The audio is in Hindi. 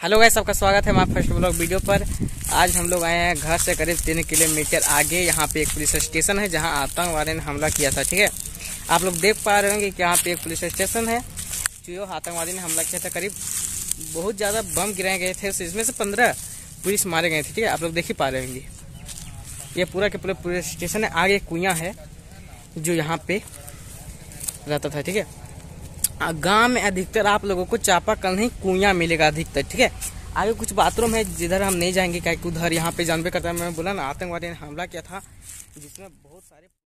हेलो गाइस, सबका स्वागत है हमारे फ़र्स्ट ब्लॉग वीडियो पर। आज हम लोग आए हैं घर से करीब तीन किलोमीटर आगे। यहाँ पे एक पुलिस स्टेशन है जहाँ आतंकवादी ने हमला किया था, ठीक है? आप लोग देख पा रहे होंगे कि यहाँ पे एक पुलिस स्टेशन है, जो आतंकवादी ने हमला किया था। करीब बहुत ज़्यादा बम गिराए गए थे इसमें से पंद्रह पुलिस मारे गए थे, ठीक है? आप लोग देख ही पा रहे होंगे। ये पूरा के पूरा पुलिस स्टेशन है। आगे कुआँ है, जो यहाँ पे रहता था, ठीक है? गाँव में अधिकतर आप लोगों को चापाकल नहीं कुया मिलेगा अधिकतर, ठीक है? आगे कुछ बाथरूम है, जिधर हम नहीं जाएँगे क्या उधर यहाँ पे जानवे करता है, मैं बोला ना, आतंकवादी ने हमला किया था, जिसमें बहुत सारे